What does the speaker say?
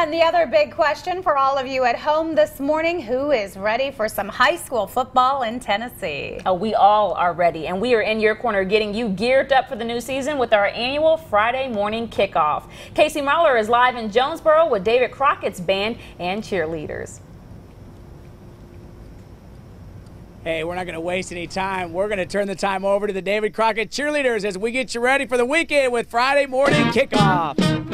And the other big question for all of you at home this morning, who is ready for some high school football in Tennessee? Oh, we all are ready, and we are in your corner getting you geared up for the new season with our annual Friday morning kickoff. Casey Mahler is live in Jonesborough with David Crockett's band and cheerleaders. Hey, we're not going to waste any time. We're going to turn the time over to the David Crockett cheerleaders as we get you ready for the weekend with Friday morning kickoff.